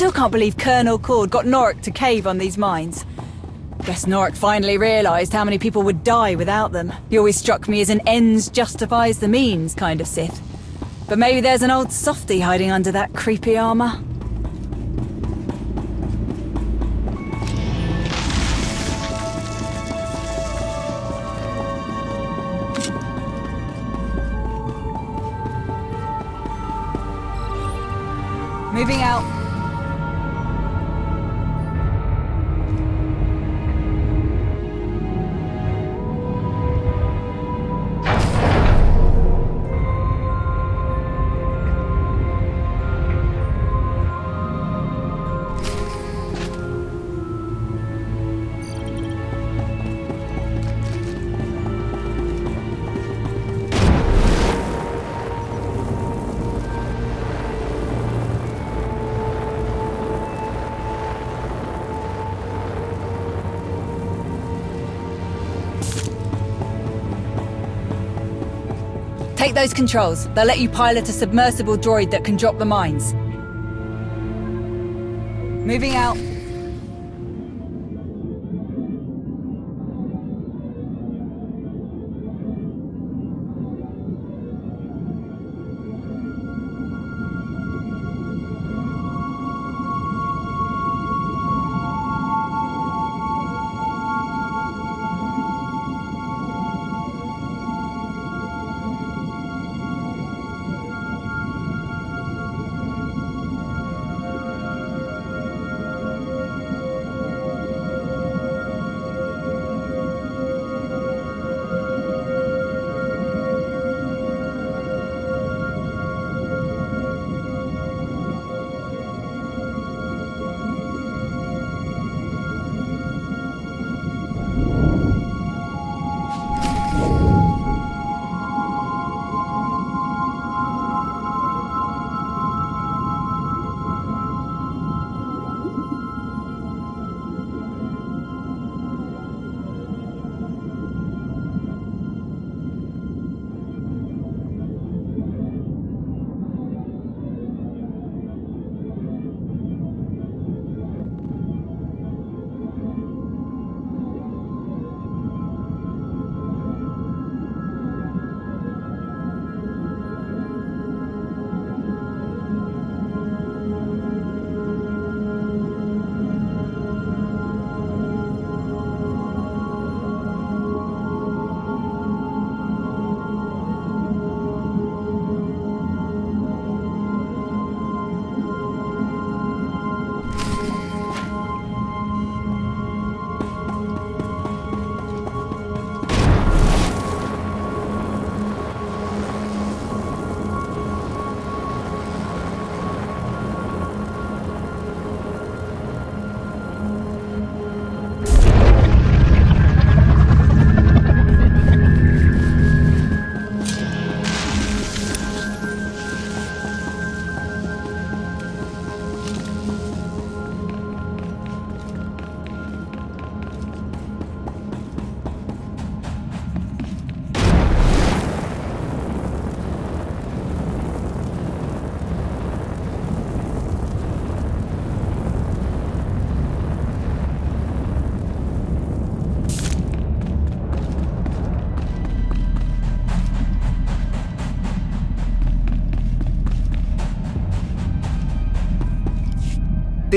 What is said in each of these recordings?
still can't believe Colonel Korrd got Norok to cave on these mines. Guess Norok finally realised how many people would die without them. He always struck me as an ends justifies the means kind of Sith. But maybe there's an old softy hiding under that creepy armour. Take those controls. They'll let you pilot a submersible droid that can drop the mines. Moving out.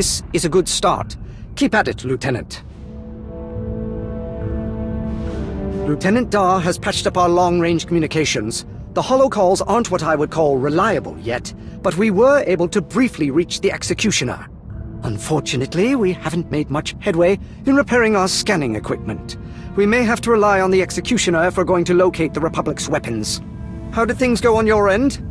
This is a good start. Keep at it, Lieutenant. Lieutenant Dar has patched up our long-range communications. The holocalls aren't what I would call reliable yet, but we were able to briefly reach the Executioner. Unfortunately, we haven't made much headway in repairing our scanning equipment. We may have to rely on the Executioner if we're going to locate the Republic's weapons. How did things go on your end?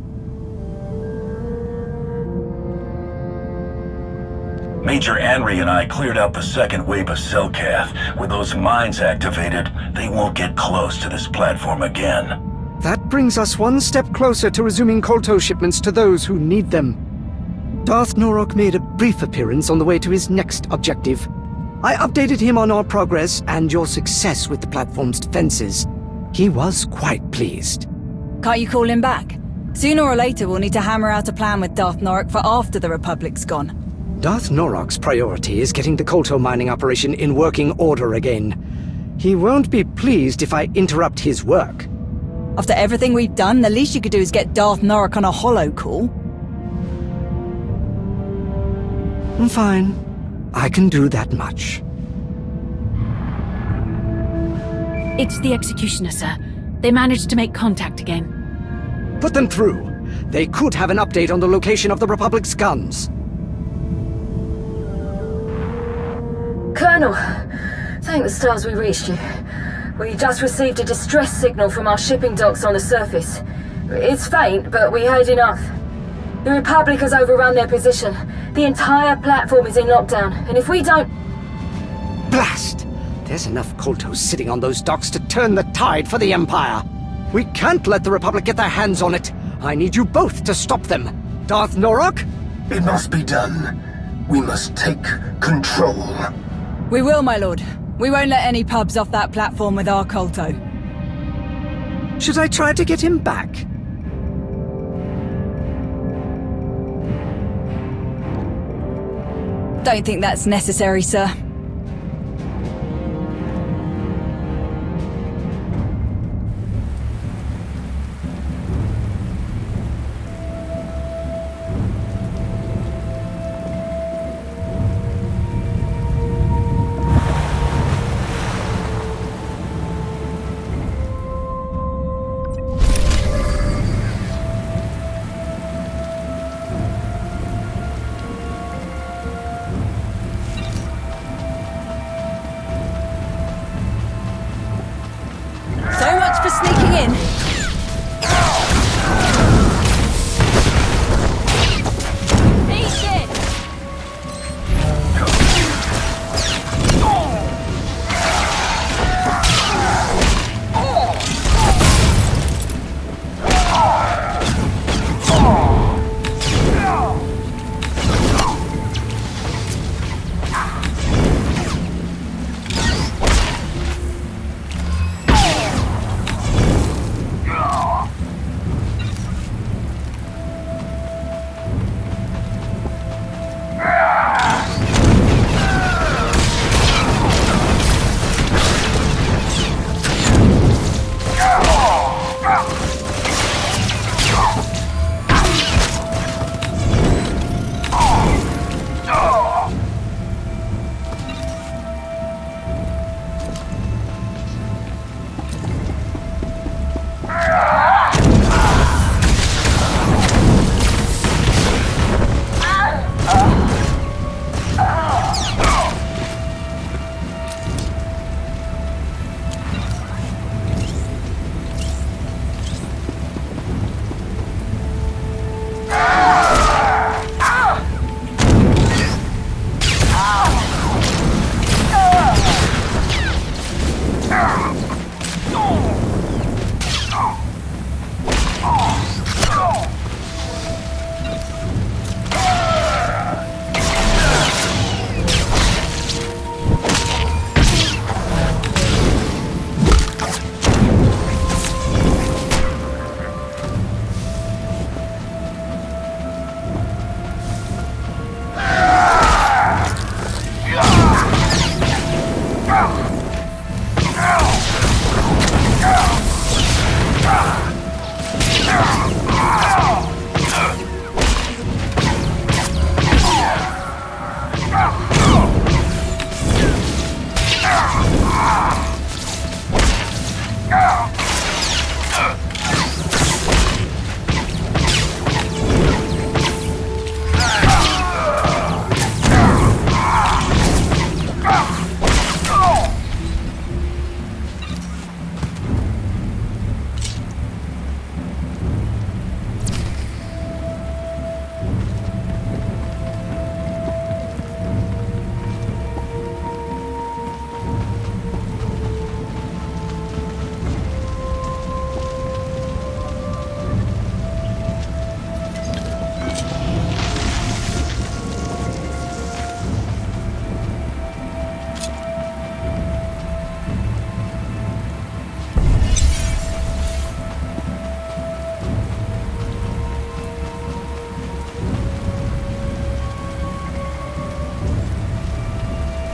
Major Anri and I cleared out the second wave of Selkath. With those mines activated, they won't get close to this platform again. That brings us one step closer to resuming Kolto shipments to those who need them. Darth Norok made a brief appearance on the way to his next objective. I updated him on our progress and your success with the platform's defenses. He was quite pleased. Can't you call him back? Sooner or later we'll need to hammer out a plan with Darth Norok for after the Republic's gone. Darth Norok's priority is getting the Kolto mining operation in working order again. He won't be pleased if I interrupt his work. After everything we've done, the least you could do is get Darth Norok on a holo call. I'm fine. I can do that much. It's the Executioner, sir. They managed to make contact again. Put them through. They could have an update on the location of the Republic's guns. Colonel, thank the stars we reached you. We just received a distress signal from our shipping docks on the surface. It's faint, but we heard enough. The Republic has overrun their position. The entire platform is in lockdown, and if we don't... Blast! There's enough Koltos sitting on those docks to turn the tide for the Empire. We can't let the Republic get their hands on it. I need you both to stop them. Darth Norok? It must be done. We must take control. We will, my lord. We won't let any pubs off that platform with our Kolto. Should I try to get him back? Don't think that's necessary, sir.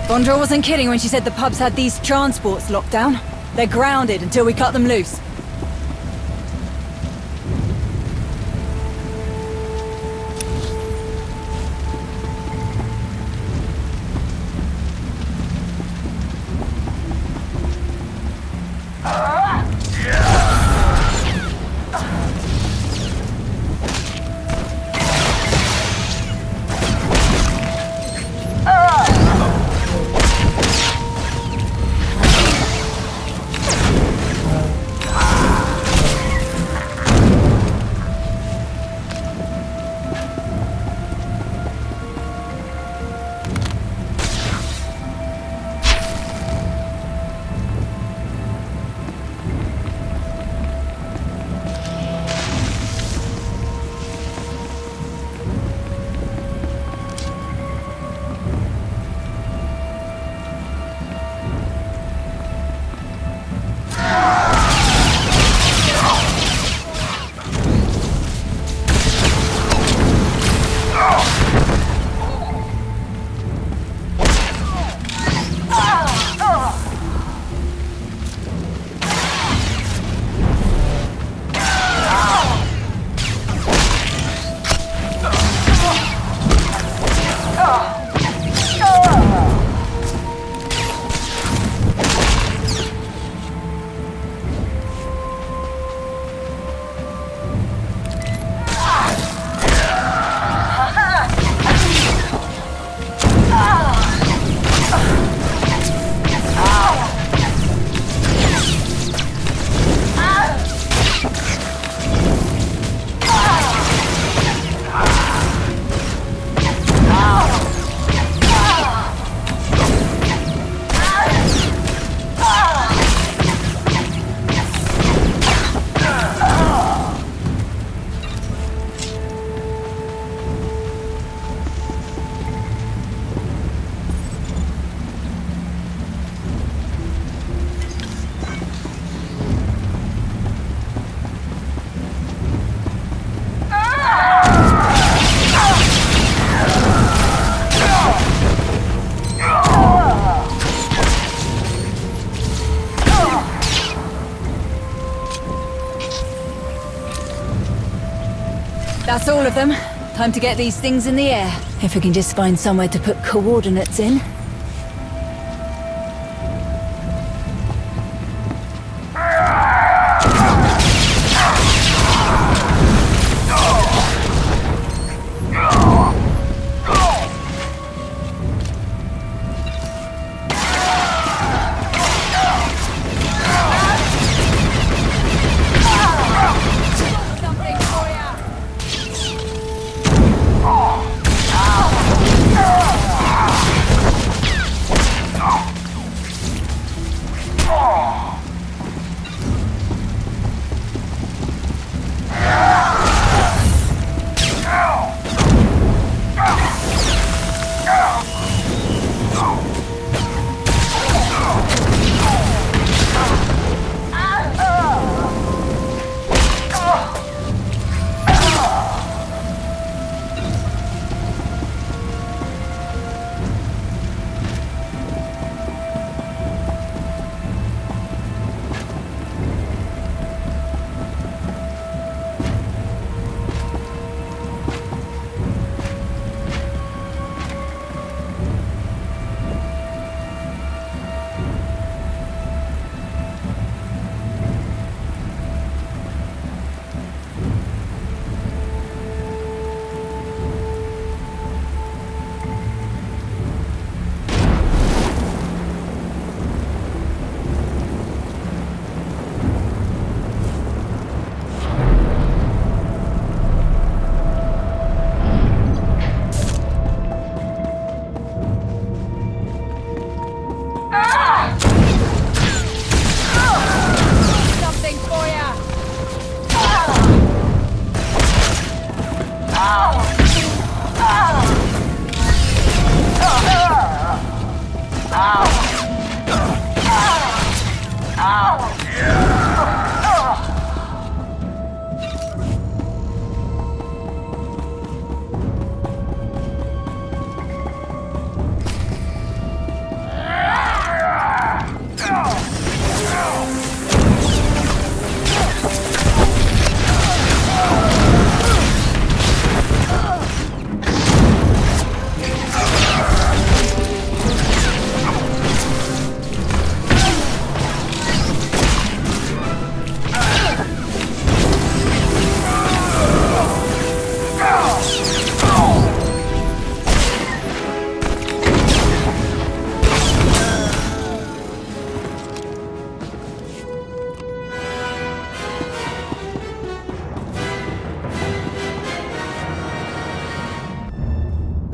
Bondra wasn't kidding when she said the pubs had these transports locked down. They're grounded until we cut them loose. That's all of them. Time to get these things in the air. If we can just find somewhere to put coordinates in.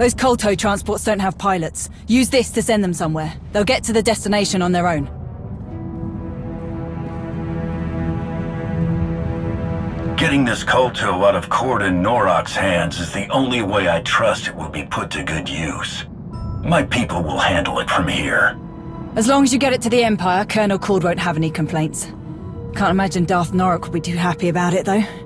Those Kolto transports don't have pilots. Use this to send them somewhere. They'll get to the destination on their own. Getting this Kolto out of Korrd and Norok's hands is the only way I trust it will be put to good use. My people will handle it from here. As long as you get it to the Empire, Colonel Korrd won't have any complaints. Can't imagine Darth Norok will be too happy about it, though.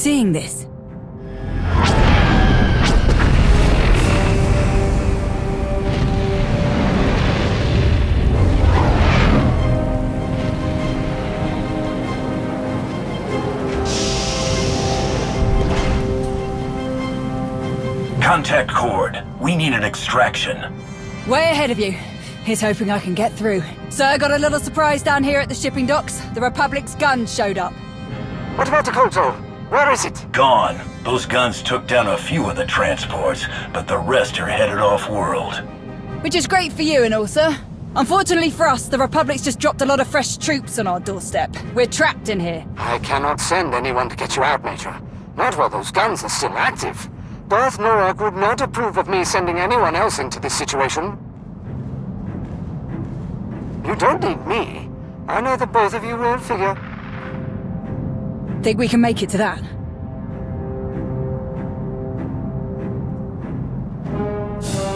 Seeing this? Contact Korrd. We need an extraction. Way ahead of you. Here's hoping I can get through. Sir, I got a little surprise down here at the shipping docks. The Republic's guns showed up. What about the Kolto? Where is it? Gone. Those guns took down a few of the transports, but the rest are headed off-world. Which is great for you and all, sir. Unfortunately for us, the Republic's just dropped a lot of fresh troops on our doorstep. We're trapped in here. I cannot send anyone to get you out, Major. Not while those guns are still active. Darth Norok would not approve of me sending anyone else into this situation. You don't need me. I know that both of you will figure. Think we can make it to that?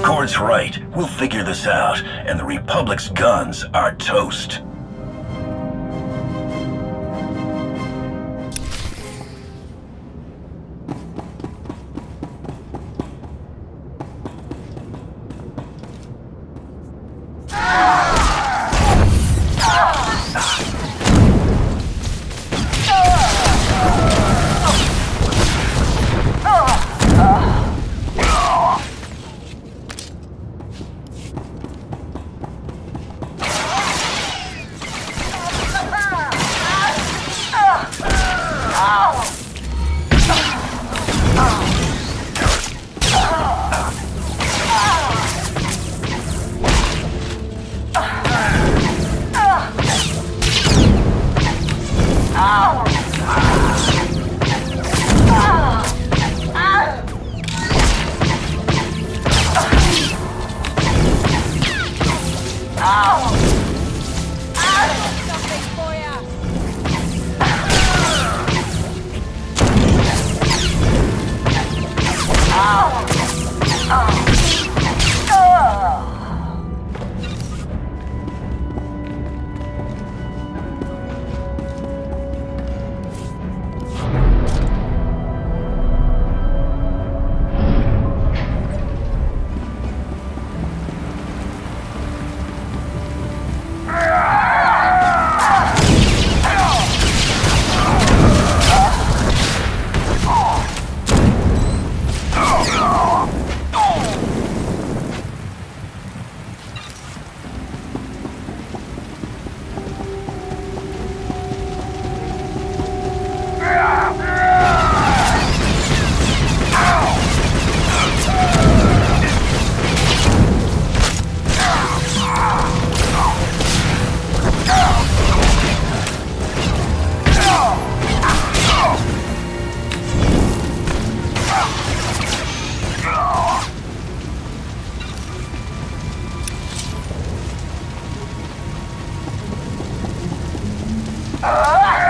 Korrd's right. We'll figure this out, and the Republic's guns are toast. Ah!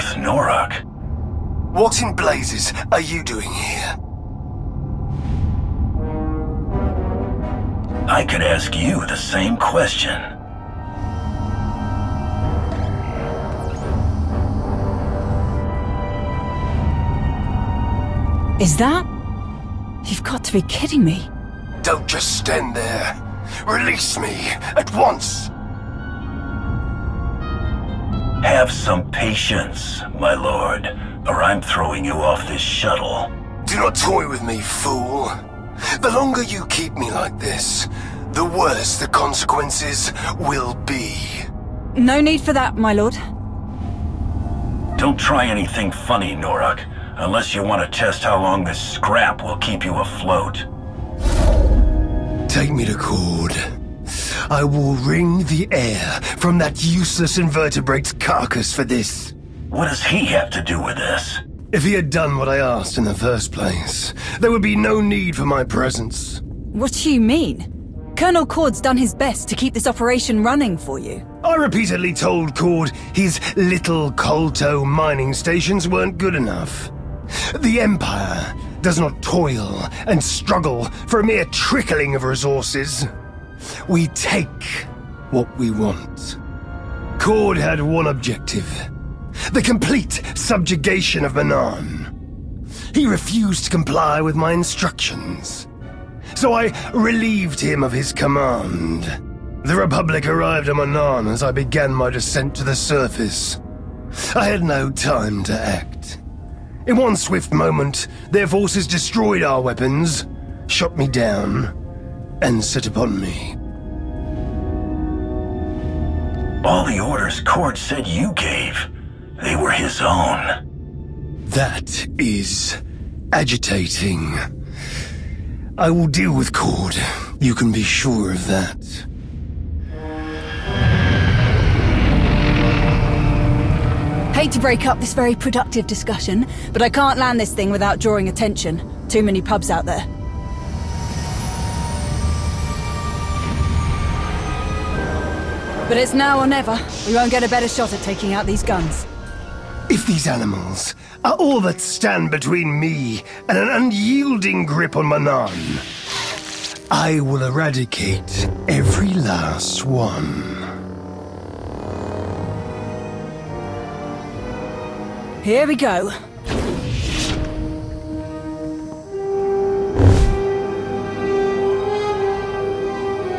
Darth Norok. What in blazes are you doing here? I could ask you the same question. Is that? You've got to be kidding me. Don't just stand there. Release me at once. Have some patience, my lord, or I'm throwing you off this shuttle. Do not toy with me, fool. The longer you keep me like this, the worse the consequences will be. No need for that, my lord. Don't try anything funny, Norok, unless you want to test how long this scrap will keep you afloat. Take me to Korrd. I will wring the air from that useless invertebrate's carcass for this. What does he have to do with this? If he had done what I asked in the first place, there would be no need for my presence. What do you mean? Colonel Korrd's done his best to keep this operation running for you. I repeatedly told Cord his little Kolto mining stations weren't good enough. The Empire does not toil and struggle for a mere trickling of resources. We take what we want. Korrd had one objective. The complete subjugation of Manaan. He refused to comply with my instructions. So I relieved him of his command. The Republic arrived at Manaan as I began my descent to the surface. I had no time to act. In one swift moment, their forces destroyed our weapons, shot me down, and set upon me. All the orders Korrd said you gave, they were his own. That is agitating. I will deal with Korrd. You can be sure of that. Hate to break up this very productive discussion, but I can't land this thing without drawing attention. Too many pubs out there. But it's now or never. We won't get a better shot at taking out these guns. If these animals are all that stand between me and an unyielding grip on Manaan, I will eradicate every last one. Here we go.